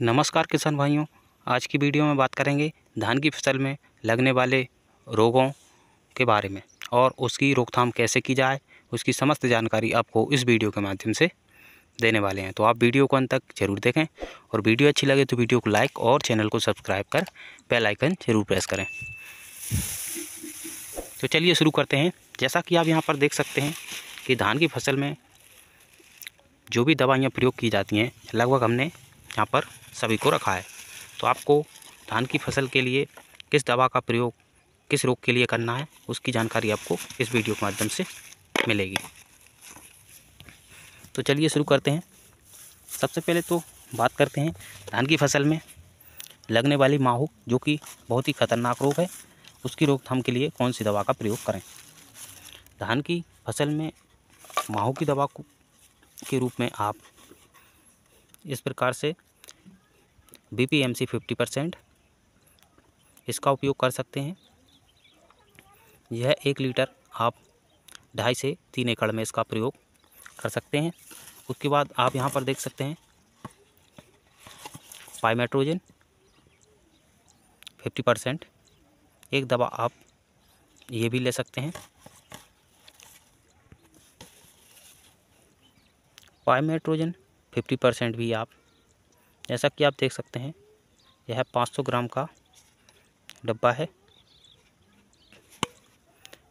नमस्कार किसान भाइयों, आज की वीडियो में बात करेंगे धान की फ़सल में लगने वाले रोगों के बारे में और उसकी रोकथाम कैसे की जाए, उसकी समस्त जानकारी आपको इस वीडियो के माध्यम से देने वाले हैं। तो आप वीडियो को अंत तक ज़रूर देखें और वीडियो अच्छी लगे तो वीडियो को लाइक और चैनल को सब्सक्राइब कर बेल आइकन ज़रूर प्रेस करें। तो चलिए शुरू करते हैं। जैसा कि आप यहाँ पर देख सकते हैं कि धान की फ़सल में जो भी दवाइयाँ प्रयोग की जाती हैं, लगभग हमने यहाँ पर सभी को रखा है। तो आपको धान की फ़सल के लिए किस दवा का प्रयोग, किस रोग के लिए करना है, उसकी जानकारी आपको इस वीडियो के माध्यम से मिलेगी। तो चलिए शुरू करते हैं। सबसे पहले तो बात करते हैं धान की फ़सल में लगने वाली माहू, जो कि बहुत ही खतरनाक रोग है, उसकी रोकथाम के लिए कौन सी दवा का प्रयोग करें? धान की फ़सल में माहू की दवा के रूप में आप इस प्रकार से B P M C fifty percent इसका उपयोग कर सकते हैं। यह एक लीटर आप ढाई से तीन एकड़ में इसका प्रयोग कर सकते हैं। उसके बाद आप यहाँ पर देख सकते हैं पाइमेट्रोजन फिफ्टी परसेंट एक दवा आप ये भी ले सकते हैं। पाइमेट्रोजन फिफ्टी परसेंट भी आप जैसा कि आप देख सकते हैं, यह 500 ग्राम का डब्बा है।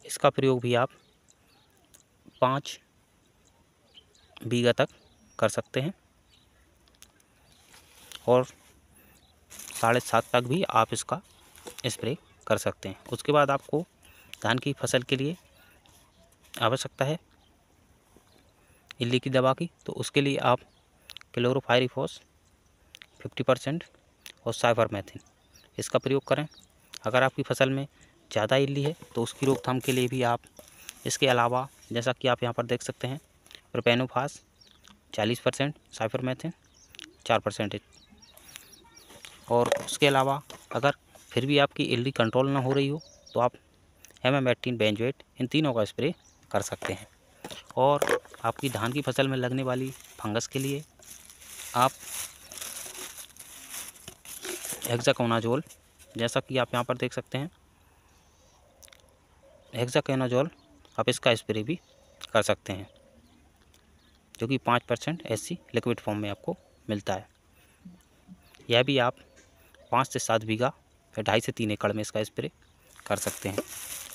इसका प्रयोग भी आप पाँच बीघा तक कर सकते हैं और साढ़े सात तक भी आप इसका स्प्रे कर सकते हैं। उसके बाद आपको धान की फ़सल के लिए आवश्यकता है इल्ली की दवा की तो उसके लिए आप क्लोरोफायरिफॉस फिफ्टी परसेंट और साइफरमेथिन इसका प्रयोग करें। अगर आपकी फ़सल में ज़्यादा इल्ली है तो उसकी रोकथाम के लिए भी आप इसके अलावा, जैसा कि आप यहाँ पर देख सकते हैं प्रोपेनोफास चालीस परसेंट साइफरमेथिन चार परसेंटेज और उसके अलावा, अगर फिर भी आपकी इल्ली कंट्रोल ना हो रही हो तो आप एम एम एटीन बेंजवेट इन तीनों का स्प्रे कर सकते हैं। और आपकी धान की फ़सल में लगने वाली फंगस के लिए आप हेक्साकोनाजोल जैसा कि आप यहाँ पर देख सकते हैं। हेक्साकोनाजोल आप इसका स्प्रे भी कर सकते हैं, जो कि पाँच परसेंट ऐसी लिक्विड फॉर्म में आपको मिलता है। यह भी आप पाँच से सात बीघा या ढाई से तीन एकड़ में इसका स्प्रे कर सकते हैं।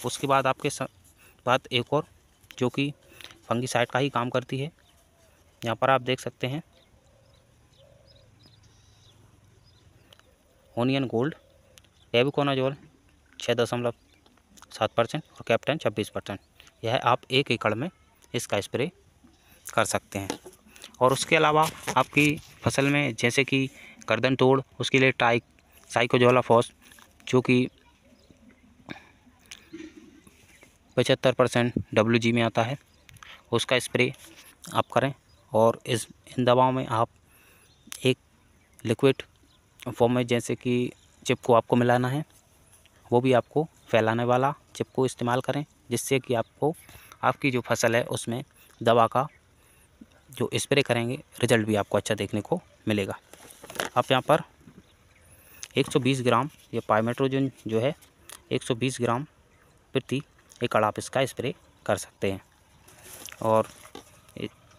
उसके बाद आपके बाद एक और, जो कि फंगीसाइड का ही काम करती है। यहाँ पर आप देख सकते हैं ओनियन गोल्ड एबिकोनाजोल छः दशमलव सात परसेंट और कैप्टन छब्बीस परसेंट। यह आप एक एकड़ में इसका स्प्रे कर सकते हैं। और उसके अलावा आपकी फ़सल में जैसे कि गर्दन तोड़, उसके लिए टाइ साइकोजोलाफॉस जो कि पचहत्तर परसेंट डब्ल्यू में आता है, उसका स्प्रे आप करें। और इस, इन दवाओं में आप एक लिक्विड फॉर्म में जैसे कि चिप को आपको मिलाना है, वो भी आपको फैलाने वाला चिप को इस्तेमाल करें, जिससे कि आपको, आपकी जो फ़सल है उसमें दवा का जो स्प्रे करेंगे रिज़ल्ट भी आपको अच्छा देखने को मिलेगा। आप यहाँ पर 120 ग्राम ये पाइमेट्रोजन जो है 120 ग्राम प्रति एकड़ आप इसका स्प्रे कर सकते हैं। और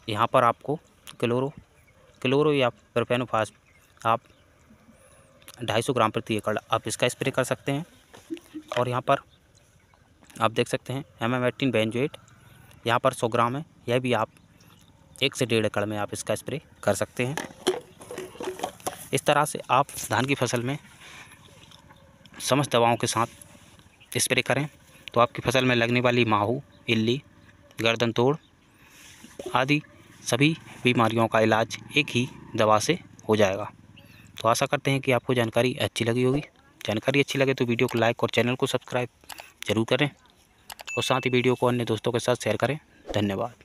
यहाँ पर आपको क्लोरो क्लोरो या प्रोपेनोफास आप 250 ग्राम प्रति एकड़ आप इसका स्प्रे कर सकते हैं। और यहाँ पर आप देख सकते हैं एम एम एटीन बेंजोएट यहाँ पर 100 ग्राम है, यह भी आप एक से डेढ़ एकड़ में आप इसका स्प्रे कर सकते हैं। इस तरह से आप धान की फ़सल में समस्त दवाओं के साथ स्प्रे करें। तो आपकी फ़सल में लगने वाली माहू, इल्ली, गर्दन तोड़ आदि सभी बीमारियों का इलाज एक ही दवा से हो जाएगा। तो आशा करते हैं कि आपको जानकारी अच्छी लगी होगी। जानकारी अच्छी लगे तो वीडियो को लाइक और चैनल को सब्सक्राइब ज़रूर करें और साथ ही वीडियो को अन्य दोस्तों के साथ शेयर करें। धन्यवाद।